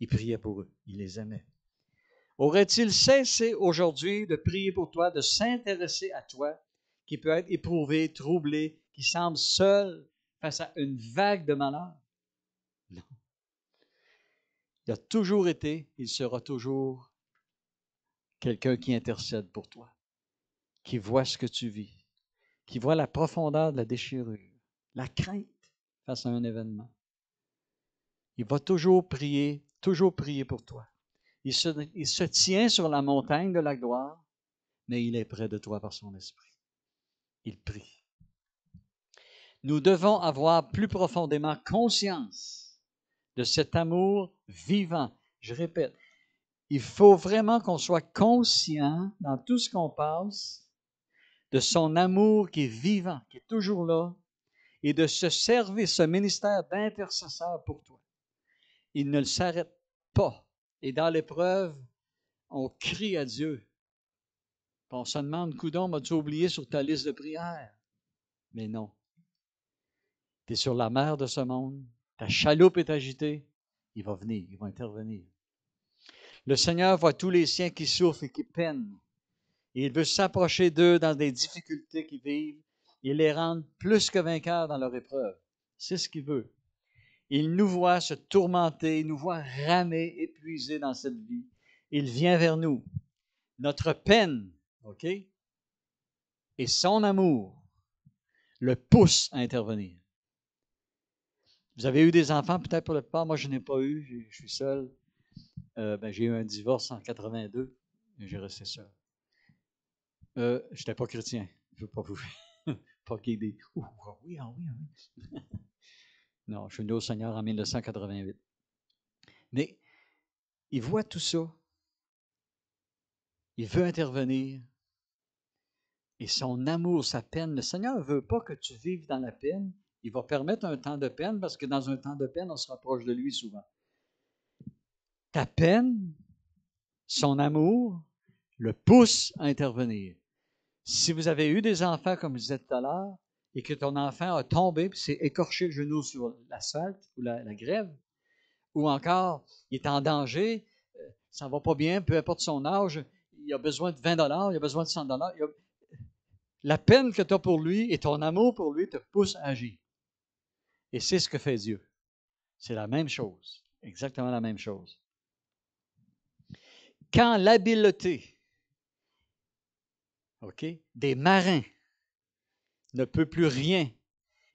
Il priait pour eux. Il les aimait. Aurait-il cessé aujourd'hui de prier pour toi, de s'intéresser à toi, qui peut être éprouvé, troublé, qui semble seul face à une vague de malheur? Non. Il a toujours été, il sera toujours quelqu'un qui intercède pour toi, qui voit ce que tu vis, qui voit la profondeur de la déchirure, la crainte face à un événement. Il va toujours prier, toujours prier pour toi. Il se, tient sur la montagne de la gloire, mais il est près de toi par son esprit. Il prie. Nous devons avoir plus profondément conscience de cet amour vivant. Je répète, il faut vraiment qu'on soit conscient dans tout ce qu'on passe de son amour qui est vivant, qui est toujours là, et de se servir ce ministère d'intercesseur pour toi. Il ne s'arrête pas et dans l'épreuve, on crie à Dieu. on se demande, Coudon, m'as-tu oublié sur ta liste de prières? Mais non. Tu es sur la mer de ce monde, ta chaloupe est agitée, il va venir, il va intervenir. Le Seigneur voit tous les siens qui souffrent et qui peinent. Il veut s'approcher d'eux dans des difficultés qu'ils vivent et les rendre plus que vainqueurs dans leur épreuve. C'est ce qu'il veut. Il nous voit se tourmenter, il nous voit ramer, épuisé dans cette vie. Il vient vers nous. Notre peine, OK? Et son amour le pousse à intervenir. Vous avez eu des enfants peut-être pour le part. Moi, je n'ai pas eu. Je suis seul. Euh, ben, j'ai eu un divorce en 82 et j'ai resté seul. Euh, je n'étais pas chrétien. Je ne veux pas vous [laughs] pas guider. oui, ah oui, ah oui. [laughs] Non, je suis né au Seigneur en 1988. Mais il voit tout ça. Il veut intervenir. Et son amour, sa peine, le Seigneur ne veut pas que tu vives dans la peine. Il va permettre un temps de peine parce que dans un temps de peine, on se rapproche de lui souvent. Ta peine, son amour, le pousse à intervenir. Si vous avez eu des enfants, comme je disais tout à l'heure, et que ton enfant a tombé puis s'est écorché le genou sur l'asphalte ou la, grève, ou encore il est en danger, euh, ça ne va pas bien, peu importe son âge, il a besoin de 20 dollars, il a besoin de 100 dollars. La peine que tu as pour lui et ton amour pour lui te pousse à agir. Et c'est ce que fait Dieu. C'est la même chose, exactement la même chose. Quand l'habileté ok, des marins ne peut plus rien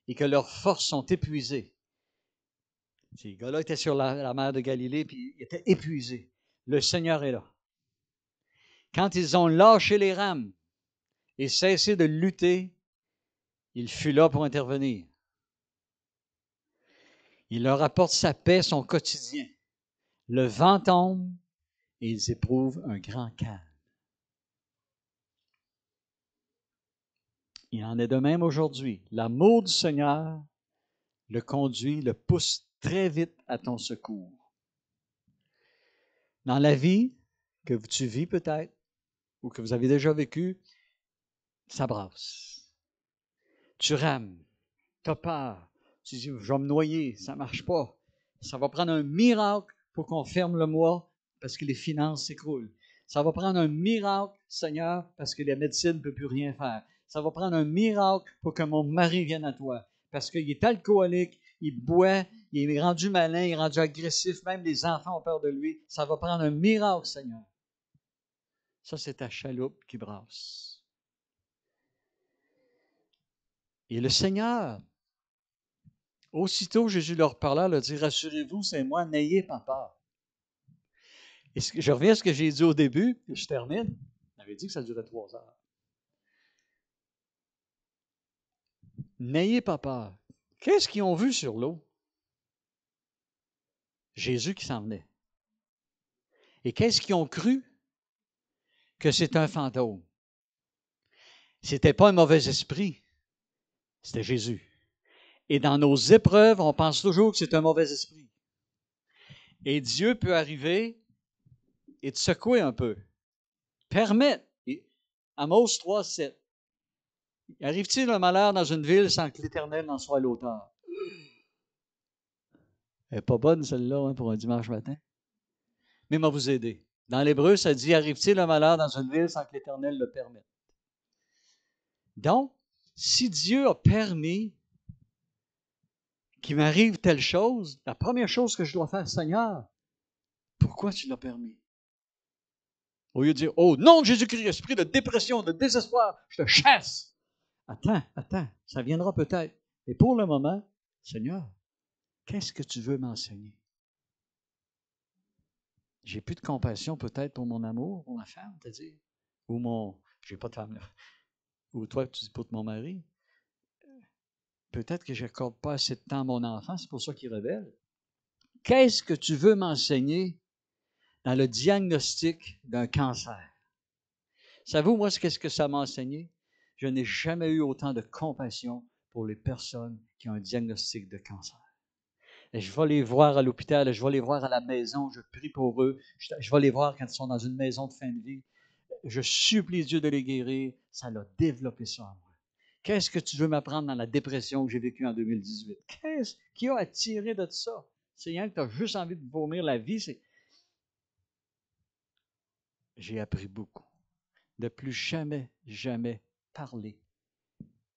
et que leurs forces sont épuisées. Ces gars-là étaient sur la, mer de Galilée, puis ils étaient épuisés. Le Seigneur est là. Quand ils ont lâché les rames et cessé de lutter, il fut là pour intervenir. Il leur apporte sa paix, son quotidien. Le vent tombe et ils éprouvent un grand calme. Il en est de même aujourd'hui. L'amour du Seigneur le conduit, le pousse très vite à ton secours. Dans la vie que tu vis peut-être, ou que vous avez déjà vécu, ça brasse. Tu rames, tu as peur, tu dis, je vais me noyer, ça ne marche pas. Ça va prendre un miracle pour qu'on ferme le mois parce que les finances s'écroulent. Ça va prendre un miracle, Seigneur, parce que la médecine ne peut plus rien faire ça va prendre un miracle pour que mon mari vienne à toi. Parce qu'il est alcoolique, il boit, il est rendu malin, il est rendu agressif, même les enfants ont peur de lui. Ça va prendre un miracle, Seigneur. Ça, c'est ta chaloupe qui brasse. Et le Seigneur, aussitôt Jésus leur parla, leur dit, rassurez-vous, c'est moi, n'ayez pas peur. Et je reviens à ce que j'ai dit au début, et je termine. J'avais dit que ça durait trois heures. N'ayez pas peur. Qu'est-ce qu'ils ont vu sur l'eau? Jésus qui s'en venait. Et qu'est-ce qu'ils ont cru? Que c'est un fantôme. C'était pas un mauvais esprit, c'était Jésus. Et dans nos épreuves, on pense toujours que c'est un mauvais esprit. Et Dieu peut arriver et te secouer un peu. Permettre. Amos 3, 7. Arrive-t-il un malheur dans une ville sans que l'Éternel en soit l'auteur? Elle n'est pas bonne celle-là hein, pour un dimanche matin. Mais m'a vous aider. Dans l'hébreu, ça dit Arrive-t-il un malheur dans une ville sans que l'Éternel le permette? Donc, si Dieu a permis qu'il m'arrive telle chose, la première chose que je dois faire, Seigneur, pourquoi tu l'as permis? Au lieu de dire, oh non, Jésus-Christ, esprit de dépression, de désespoir, je te chasse. Attends, attends, ça viendra peut-être. Et pour le moment, Seigneur, qu'est-ce que tu veux m'enseigner? J'ai plus de compassion peut-être pour mon amour, pour ma femme, à dire, ou mon, j'ai pas de femme ou toi, tu dis pour mon mari? Peut-être que je n'accorde pas assez de temps à mon enfant, c'est pour ça qu'il rebelle. Qu'est-ce que tu veux m'enseigner dans le diagnostic d'un cancer? Savez-vous, moi, qu'est-ce que ça m'a enseigné? Je n'ai jamais eu autant de compassion pour les personnes qui ont un diagnostic de cancer. Je vais les voir à l'hôpital, je vais les voir à la maison, je prie pour eux, je vais les voir quand ils sont dans une maison de fin de vie. Je supplie Dieu de les guérir. Ça l'a développé ça. Qu'est-ce que tu veux m'apprendre dans la dépression que j'ai vécue en 2018? Qu'est-ce qui a attiré de ça? C'est que tu as juste envie de vomir la vie. J'ai appris beaucoup. De plus jamais, jamais parler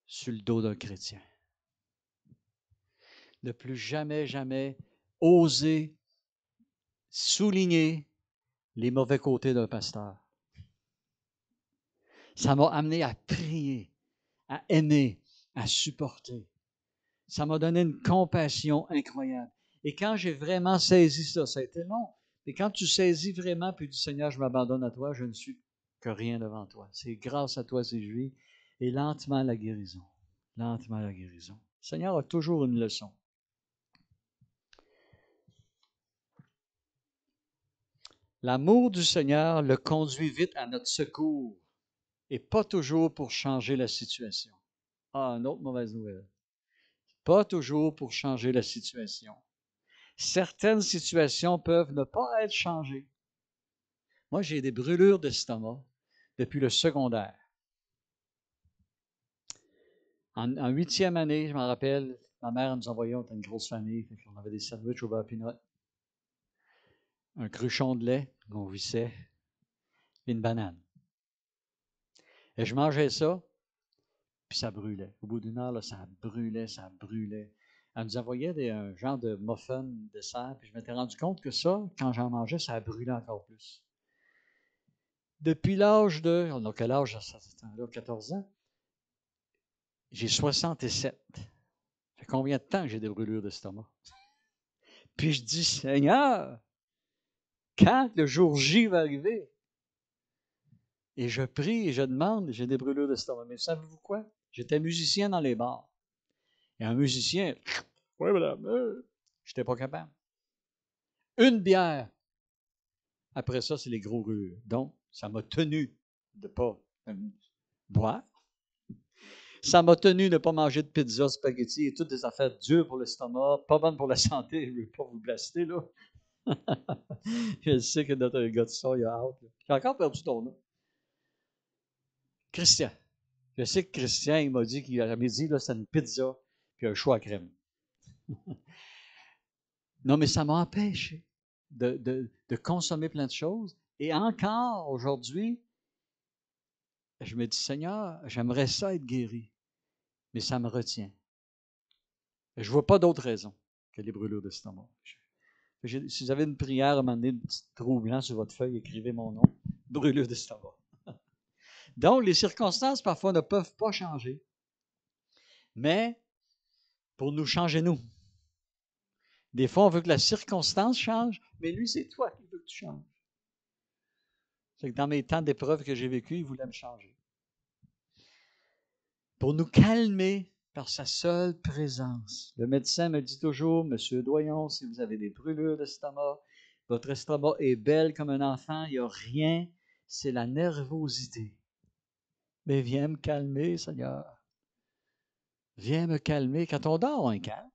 sur le dos d'un chrétien. De plus jamais, jamais oser souligner les mauvais côtés d'un pasteur. Ça m'a amené à prier, à aimer, à supporter. Ça m'a donné une compassion incroyable. Et quand j'ai vraiment saisi ça, ça a été long. Et quand tu saisis vraiment, puis du Seigneur, je m'abandonne à toi, je ne suis que rien devant toi. C'est grâce à toi si je vis. Et lentement la guérison. Lentement la guérison. Le Seigneur a toujours une leçon. L'amour du Seigneur le conduit vite à notre secours et pas toujours pour changer la situation. Ah, une autre mauvaise nouvelle. Pas toujours pour changer la situation. Certaines situations peuvent ne pas être changées. Moi, j'ai des brûlures d'estomac depuis le secondaire. En, huitième année, je m'en rappelle, ma mère nous envoyait, on une grosse famille, on avait des sandwichs au beurre pinot, un cruchon de lait qu'on vissait, et une banane. Et je mangeais ça, puis ça brûlait. Au bout d'une heure, ça brûlait, ça brûlait. Elle nous envoyait des, un genre de muffin de serre, puis je m'étais rendu compte que ça, quand j'en mangeais, ça brûlait encore plus. Depuis l'âge de. On a quel âge ça, là, 14 ans? J'ai 67. Ça fait combien de temps que j'ai des brûlures d'estomac? Puis je dis, Seigneur, quand le jour J va arriver? Et je prie et je demande, j'ai des brûlures d'estomac. Mais savez-vous quoi? J'étais musicien dans les bars. Et un musicien, oui, madame, euh, j'étais pas capable. Une bière. Après ça, c'est les gros rures. Donc, ça m'a tenu de ne pas euh, boire. Ça m'a tenu de ne pas manger de pizza, spaghetti et toutes des affaires dures pour l'estomac, pas bonnes pour la santé. [laughs] Je ne veux pas vous blaster, là. [laughs] je sais que notre gars de ça, il a hâte. J'ai encore perdu ton nom. Christian. Je sais que Christian, il m'a dit qu'il à midi, là, c'est une pizza puis un choix à crème. [laughs] non, mais ça m'a empêché de, de, consommer plein de choses. Et encore aujourd'hui, je me dis, Seigneur, j'aimerais ça être guéri, mais ça me retient. Je ne vois pas d'autre raison que les brûlures d'estomac. Si vous avez une prière à un moment donné, trou blanc sur votre feuille, écrivez mon nom, brûlure d'estomac. Donc, les circonstances, parfois, ne peuvent pas changer. Mais pour nous changer, nous. Des fois, on veut que la circonstance change, mais lui, c'est toi qui veux que tu changes. C'est que dans mes temps d'épreuve que j'ai vécu, il voulait me changer. Pour nous calmer par sa seule présence. Le médecin me dit toujours, Monsieur Doyon, si vous avez des brûlures d'estomac, votre estomac est belle comme un enfant, il n'y a rien, c'est la nervosité Mais viens me calmer, Seigneur. Viens me calmer. Quand on dort, un calme.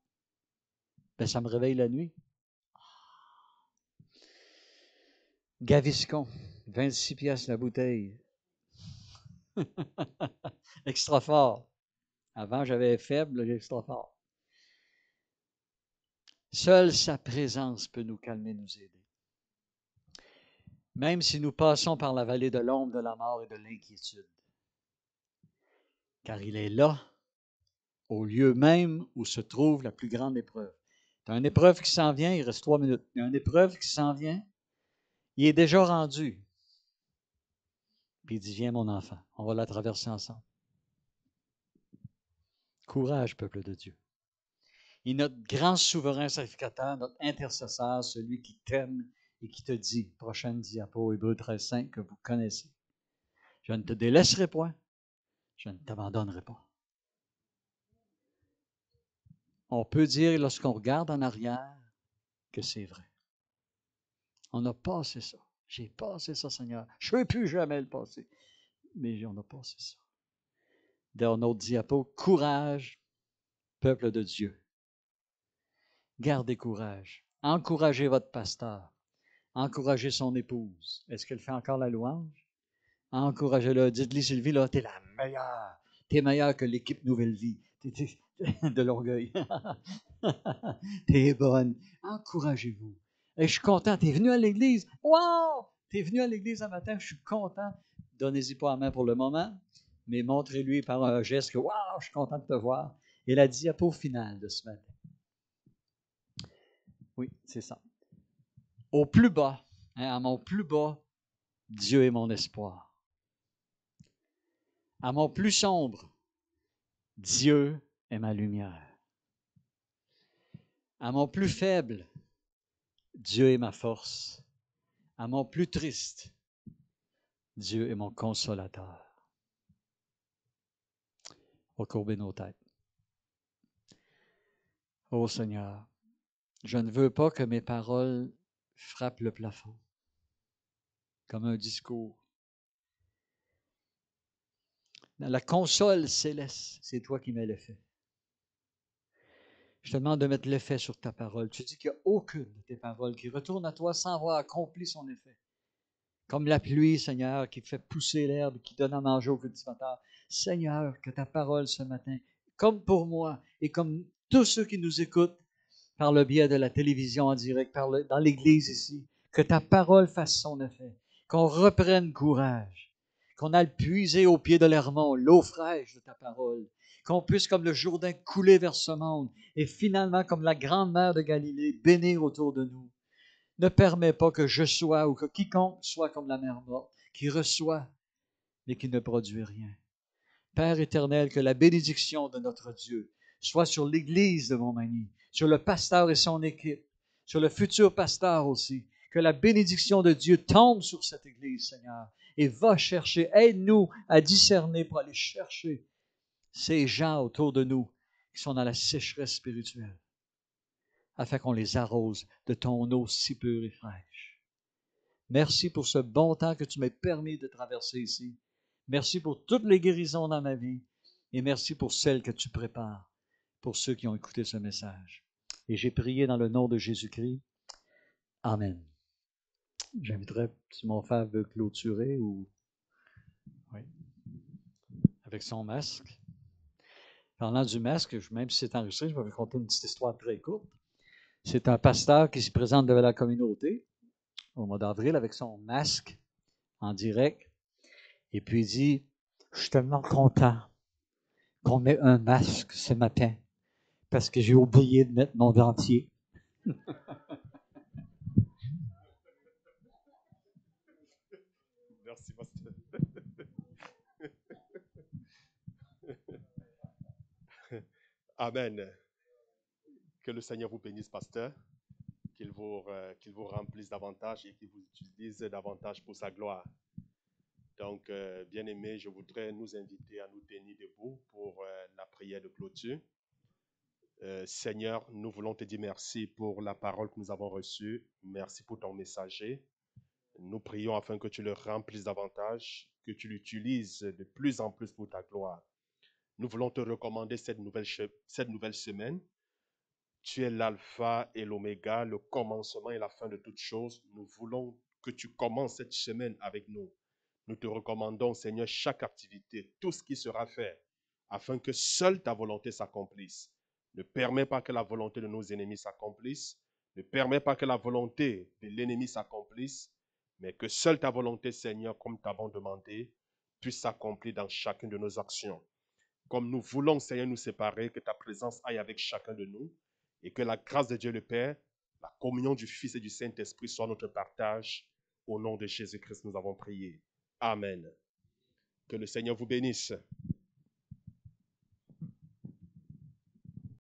Ben, ça me réveille la nuit. Gaviscon, 26 pièces la bouteille. [laughs] extra fort. Avant, j'avais faible, j'ai extra fort. Seule sa présence peut nous calmer, nous aider. Même si nous passons par la vallée de l'ombre de la mort et de l'inquiétude. Car il est là, au lieu même où se trouve la plus grande épreuve. Tu as une épreuve qui s'en vient, il reste trois minutes. Il y une épreuve qui s'en vient, il est déjà rendu. Puis il dit, viens mon enfant, on va la traverser ensemble. Courage, peuple de Dieu. Est notre grand souverain sacrificateur, notre intercesseur, celui qui t'aime et qui te dit, prochaine diapo, Hébreu 13, 5, que vous connaissez. Je ne te délaisserai point, je ne t'abandonnerai pas. On peut dire, lorsqu'on regarde en arrière, que c'est vrai. On a passé ça. J'ai passé ça, Seigneur. Je ne veux plus jamais le passer. Mais on a passé ça. Dans notre diapo, courage, peuple de Dieu. Gardez courage. Encouragez votre pasteur. Encouragez son épouse. Est-ce qu'elle fait encore la louange? Encouragez-le. Dites-lui, Sylvie, là, t'es la meilleure. T'es meilleure que l'équipe Nouvelle Vie. T'es, [laughs] de l'orgueil. [laughs] t'es bonne. Encouragez-vous. Et je suis content. T'es venu à l'église. Wow! T'es venu à l'église un matin. Je suis content. Donnez-y pas la main pour le moment, mais montrez-lui par un geste que Wow, je suis content de te voir. Et la diapo finale de ce matin. Oui, c'est ça. Au plus bas, hein, à mon plus bas, Dieu est mon espoir. À mon plus sombre, Dieu est ma lumière. À mon plus faible, Dieu est ma force. À mon plus triste, Dieu est mon consolateur. On nos têtes. Ô Seigneur, je ne veux pas que mes paroles frappent le plafond comme un discours. La console céleste, c'est toi qui mets l'effet. Je te demande de mettre l'effet sur ta parole. Tu dis qu'il n'y a aucune de tes paroles qui retourne à toi sans avoir accompli son effet. Comme la pluie, Seigneur, qui fait pousser l'herbe, qui donne à manger au cultivateur. Seigneur, que ta parole ce matin, comme pour moi et comme tous ceux qui nous écoutent par le biais de la télévision en direct, par dans l'Église ici, que ta parole fasse son effet, qu'on reprenne courage, qu'on aille puiser au pied de l'Hermont l'eau fraîche de ta parole, qu'on puisse, comme le Jourdain, couler vers ce monde et finalement, comme la grande mère de Galilée, bénir autour de nous. Ne permets pas que je sois ou que quiconque soit comme la mer morte, qui reçoit, mais qui ne produit rien. Père éternel, que la bénédiction de notre Dieu soit sur l'Église de Montmagny, sur le pasteur et son équipe, sur le futur pasteur aussi. Que la bénédiction de Dieu tombe sur cette Église, Seigneur, et va chercher, aide-nous à discerner pour aller chercher ces gens autour de nous qui sont dans la sécheresse spirituelle, afin qu'on les arrose de ton eau si pure et fraîche. Merci pour ce bon temps que tu m'as permis de traverser ici. Merci pour toutes les guérisons dans ma vie et merci pour celles que tu prépares pour ceux qui ont écouté ce message. Et j'ai prié dans le nom de Jésus-Christ. Amen. J'inviterai, si mon frère veut clôturer ou. Oui. Avec son masque. Parlant du masque, même si c'est enregistré, je vais vous conter une petite histoire très courte. C'est un pasteur qui se présente devant la communauté au mois d'avril avec son masque en direct. Et puis il dit, je suis tellement content qu'on ait un masque ce matin parce que j'ai oublié de mettre mon dentier. [laughs] Merci, pasteur. Amen. Que le Seigneur vous bénisse, pasteur. Qu'il vous, euh, qu'il vous remplisse davantage et qu'il vous utilise davantage pour sa gloire. Donc, euh, bien aimé, je voudrais nous inviter à nous tenir debout pour euh, la prière de clôture. Seigneur, nous voulons te dire merci pour la parole que nous avons reçue. Merci pour ton messager. Nous prions afin que tu le remplisses davantage, que tu l'utilises de plus en plus pour ta gloire. Nous voulons te recommander cette nouvelle, semaine. Tu es l'alpha et l'oméga, le commencement et la fin de toutes choses. Nous voulons que tu commences cette semaine avec nous. Nous te recommandons, Seigneur, chaque activité, tout ce qui sera fait, afin que seule ta volonté s'accomplisse. Ne permets pas que la volonté de nos ennemis s'accomplisse. Ne permets pas que la volonté de l'ennemi s'accomplisse, mais que seule ta volonté, Seigneur, comme t'avons demandé, puisse s'accomplir dans chacune de nos actions. Comme nous voulons, Seigneur, nous séparer, que ta présence aille avec chacun de nous et que la grâce de Dieu le Père, la communion du Fils et du Saint-Esprit soit notre partage. Au nom de Jésus-Christ, nous avons prié. Amen. Que le Seigneur vous bénisse.